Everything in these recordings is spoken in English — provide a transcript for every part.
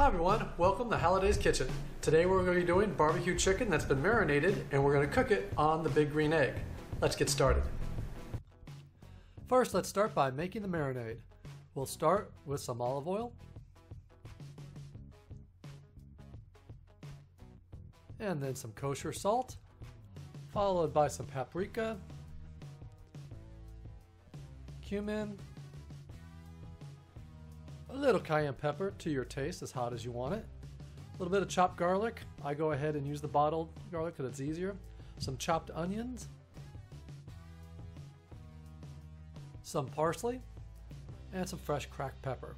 Hi everyone, welcome to Halliday's Kitchen. Today we're going to be doing barbecue chicken that's been marinated and we're going to cook it on the big green egg. Let's get started. First, let's start by making the marinade. We'll start with some olive oil. And then some kosher salt, followed by some paprika, cumin, a little cayenne pepper to your taste, as hot as you want it. A little bit of chopped garlic. I go ahead and use the bottled garlic because it's easier. Some chopped onions. Some parsley. And some fresh cracked pepper.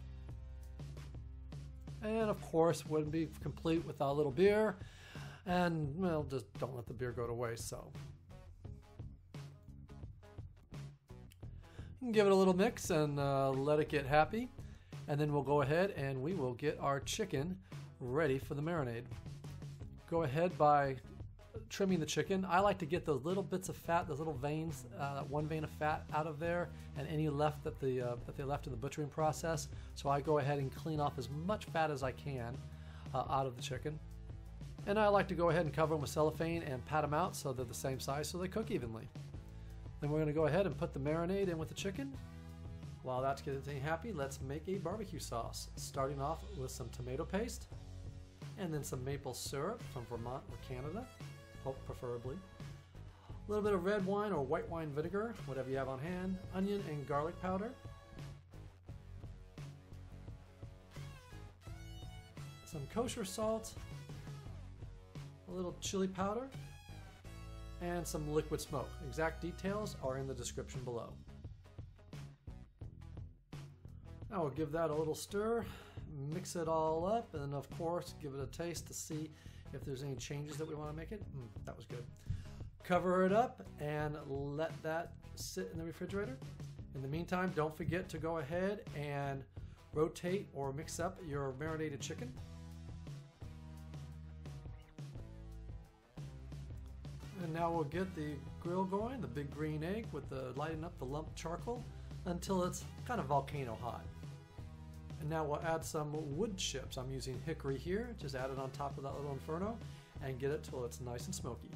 And of course, wouldn't be complete without a little beer. And, well, just don't let the beer go to waste, so. Give it a little mix and uh, let it get happy and then we'll go ahead and we will get our chicken ready for the marinade. Go ahead by trimming the chicken. I like to get those little bits of fat, those little veins, uh, one vein of fat out of there, and any left that the uh, that they left in the butchering process. So I go ahead and clean off as much fat as I can uh, out of the chicken. And I like to go ahead and cover them with cellophane and pat them out so they're the same size so they cook evenly. Then we're going to go ahead and put the marinade in with the chicken while that's getting happy, let's make a barbecue sauce. Starting off with some tomato paste, and then some maple syrup from Vermont or Canada, preferably. A little bit of red wine or white wine vinegar, whatever you have on hand, onion and garlic powder. Some kosher salt, a little chili powder, and some liquid smoke. Exact details are in the description below. Now we'll give that a little stir, mix it all up, and of course give it a taste to see if there's any changes that we want to make it. Mm, that was good. Cover it up and let that sit in the refrigerator. In the meantime, don't forget to go ahead and rotate or mix up your marinated chicken. And now we'll get the grill going, the big green egg with the lighting up the lump charcoal until it's kind of volcano hot. And now we'll add some wood chips. I'm using hickory here, just add it on top of that little inferno and get it till it's nice and smoky.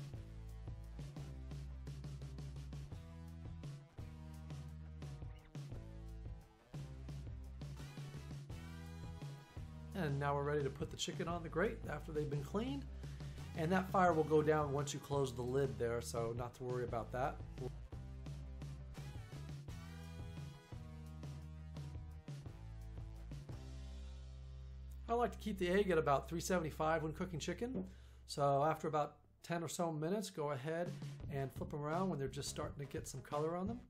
And now we're ready to put the chicken on the grate after they've been cleaned. And that fire will go down once you close the lid there, so not to worry about that. I like to keep the egg at about 375 when cooking chicken. So after about 10 or so minutes, go ahead and flip them around when they're just starting to get some color on them.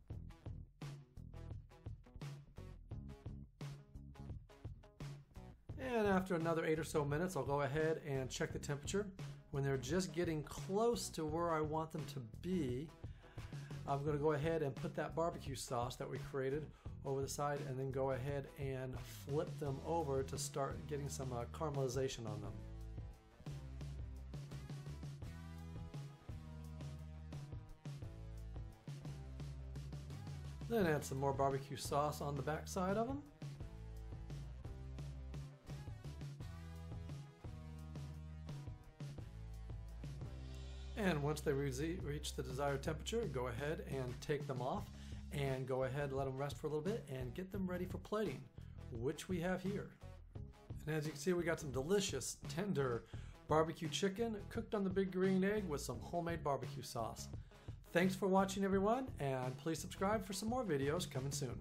And after another eight or so minutes, I'll go ahead and check the temperature. When they're just getting close to where I want them to be, I'm to go ahead and put that barbecue sauce that we created over the side and then go ahead and flip them over to start getting some uh, caramelization on them. Then add some more barbecue sauce on the back side of them. And once they reach the desired temperature, go ahead and take them off and go ahead and let them rest for a little bit and get them ready for plating, which we have here. And as you can see, we got some delicious, tender barbecue chicken cooked on the big green egg with some homemade barbecue sauce. Thanks for watching everyone, and please subscribe for some more videos coming soon.